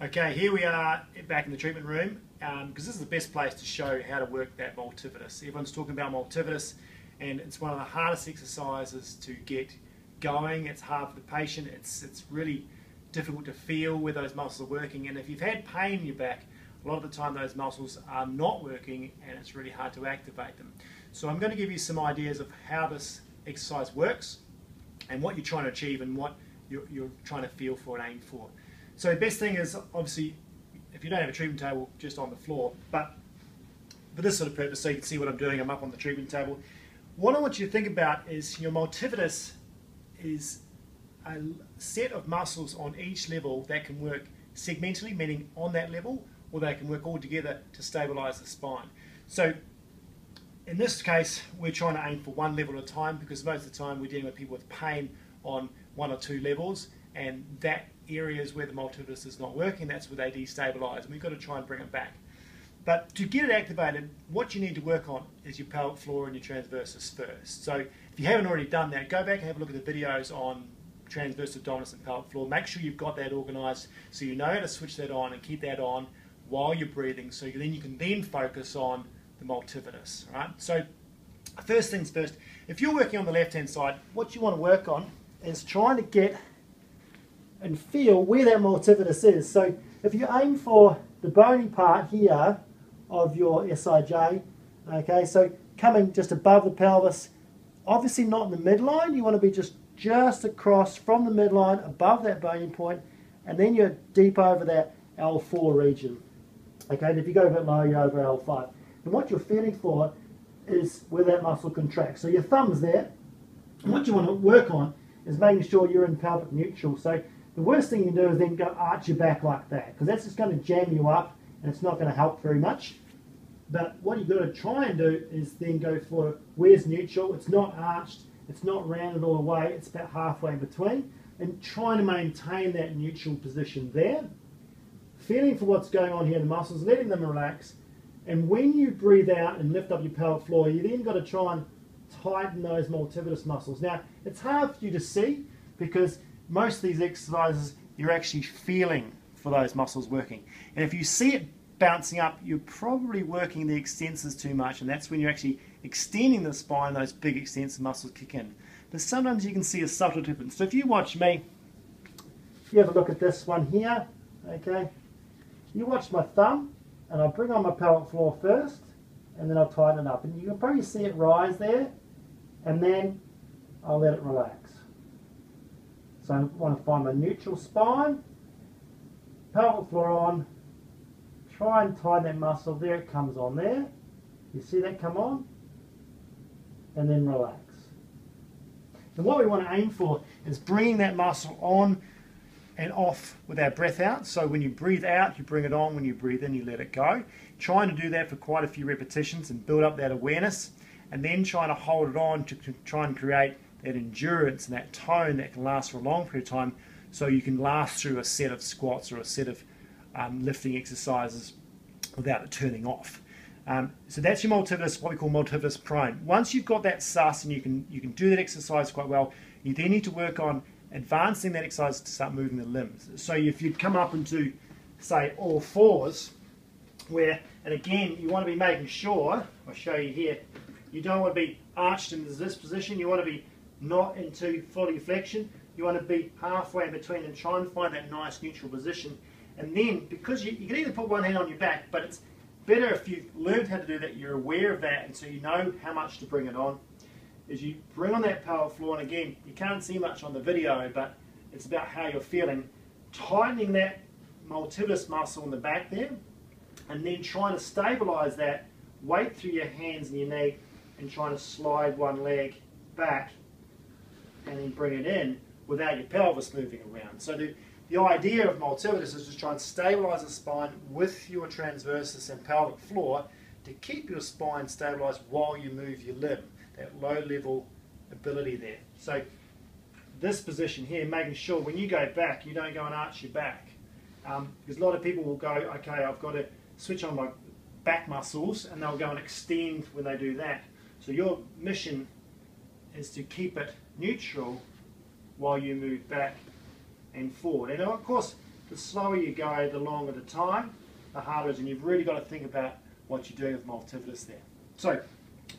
Okay, here we are back in the treatment room because um, this is the best place to show how to work that multifidus. Everyone's talking about multifidus and it's one of the hardest exercises to get going. It's hard for the patient. It's, it's really difficult to feel where those muscles are working and if you've had pain in your back, a lot of the time those muscles are not working and it's really hard to activate them. So I'm going to give you some ideas of how this exercise works and what you're trying to achieve and what you're, you're trying to feel for and aim for. So the best thing is obviously if you don't have a treatment table just on the floor, but for this sort of purpose, so you can see what I'm doing, I'm up on the treatment table. What I want you to think about is your multifidus is a set of muscles on each level that can work segmentally, meaning on that level, or they can work all together to stabilize the spine. So in this case, we're trying to aim for one level at a time because most of the time we're dealing with people with pain on one or two levels and that area is where the multifidus is not working, that's where they destabilize, and we've got to try and bring it back. But to get it activated, what you need to work on is your pelvic floor and your transversus first. So if you haven't already done that, go back and have a look at the videos on transverse abdominis and pelvic floor. Make sure you've got that organized so you know how to switch that on and keep that on while you're breathing so then you can then focus on the multifidus. Right? So first things first, if you're working on the left hand side, what you want to work on is trying to get and feel where that multifidus is. So if you aim for the bony part here of your SIJ, okay, so coming just above the pelvis, obviously not in the midline, you want to be just just across from the midline above that bony point and then you're deep over that L4 region. Okay, and if you go a bit lower, you're over L5. And what you're feeling for is where that muscle contracts. So your thumb's there. And what you want to work on is making sure you're in pelvic neutral. So the worst thing you do is then go arch your back like that because that's just going to jam you up and it's not going to help very much. But what you've got to try and do is then go for where's neutral. It's not arched, it's not rounded all the way, it's about halfway in between. And trying to maintain that neutral position there. Feeling for what's going on here in the muscles, letting them relax. And when you breathe out and lift up your pelvic floor, you then got to try and tighten those multifidus muscles. Now, it's hard for you to see because most of these exercises you're actually feeling for those muscles working. And if you see it bouncing up, you're probably working the extensors too much, and that's when you're actually extending the spine, those big extensor muscles kick in. But sometimes you can see a subtle difference. So if you watch me, if you have a look at this one here, okay? You watch my thumb, and I'll bring on my pelvic floor first, and then I'll tighten it up. And you can probably see it rise there, and then I'll let it relax. So I want to find my neutral spine, pelvic floor on, try and tie that muscle, there it comes on there. You see that come on? And then relax. And what we want to aim for is bringing that muscle on and off with our breath out. So when you breathe out, you bring it on. When you breathe in, you let it go. Trying to do that for quite a few repetitions and build up that awareness. And then trying to hold it on to try and create that endurance and that tone that can last for a long period of time so you can last through a set of squats or a set of um, lifting exercises without it turning off. Um, so that's your multifidus, what we call multifidus prone. Once you've got that sus and you can you can do that exercise quite well, you then need to work on advancing that exercise to start moving the limbs. So if you come up into, say, all fours, where, and again, you want to be making sure, I'll show you here, you don't want to be arched into this position, you want to be not into fully flexion. You want to be halfway in between and try and find that nice neutral position. And then, because you, you can either put one hand on your back, but it's better if you've learned how to do that, you're aware of that, and so you know how much to bring it on. Is you bring on that power floor, and again, you can't see much on the video, but it's about how you're feeling. Tightening that multifidus muscle in the back there, and then trying to stabilize that weight through your hands and your knee, and trying to slide one leg back and then bring it in without your pelvis moving around. So the, the idea of multifidus is to try and stabilize the spine with your transversus and pelvic floor to keep your spine stabilized while you move your limb, that low level ability there. So this position here, making sure when you go back, you don't go and arch your back. Um, because a lot of people will go, okay, I've got to switch on my back muscles, and they'll go and extend when they do that. So your mission is to keep it neutral while you move back and forward. And of course, the slower you go, the longer the time, the harder it is, and you've really got to think about what you're doing with multifidus there. So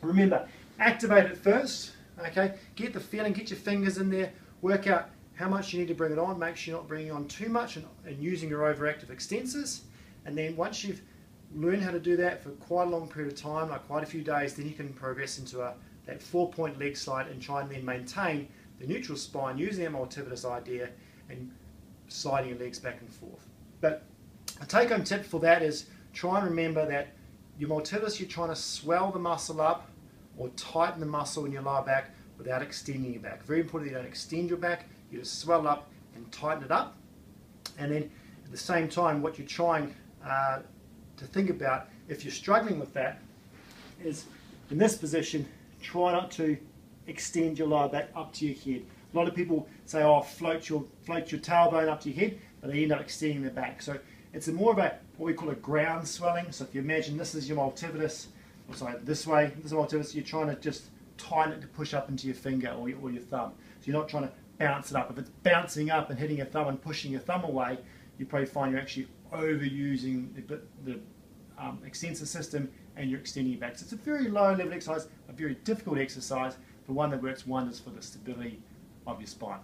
remember, activate it first, okay? Get the feeling, get your fingers in there, work out how much you need to bring it on, make sure you're not bringing on too much and, and using your overactive extensors. And then once you've learned how to do that for quite a long period of time, like quite a few days, then you can progress into a, that four-point leg slide and try and then maintain the neutral spine using that multifidus idea and sliding your legs back and forth. But a take-home tip for that is try and remember that your multifidus, you're trying to swell the muscle up or tighten the muscle in your lower back without extending your back. Very important you don't extend your back, you just swell up and tighten it up. And then at the same time, what you're trying uh, to think about, if you're struggling with that, is in this position, try not to extend your lower back up to your head. A lot of people say, oh, float your, float your tailbone up to your head, but they end up extending their back. So it's a more of a, what we call a ground swelling. So if you imagine this is your multifidus, or sorry, this way, this is multifidus, you're trying to just tighten it to push up into your finger or your, or your thumb. So you're not trying to bounce it up. If it's bouncing up and hitting your thumb and pushing your thumb away, you probably find you're actually overusing the, the um, extensor system and you're extending your back. So it's a very low level exercise, a very difficult exercise, but one that works wonders for the stability of your spine.